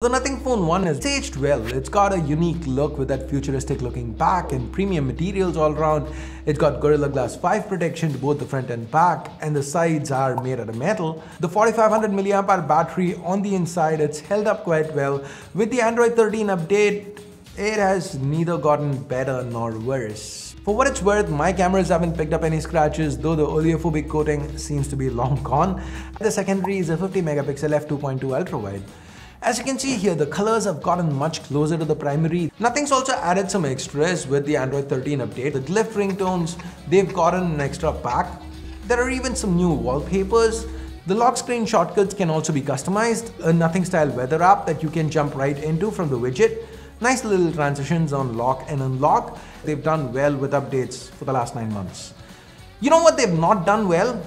The Nothing Phone 1 is aged well. It's got a unique look with that futuristic looking back and premium materials all around. It's got Gorilla Glass 5 protection to both the front and back and the sides are made out of metal. The 4500 mAh battery on the inside, it's held up quite well. With the Android 13 update, it has neither gotten better nor worse. For what it's worth, my cameras haven't picked up any scratches, though the oleophobic coating seems to be long gone. The secondary is a 50 megapixel f2.2 ultra wide. As you can see here, the colors have gotten much closer to the primary. Nothing's also added some extras with the Android 13 update. The glyph ringtones, they've gotten an extra pack. There are even some new wallpapers. The lock screen shortcuts can also be customized. A Nothing style weather app that you can jump right into from the widget. Nice little transitions on lock and unlock. They've done well with updates for the last 9 months. You know what they've not done well?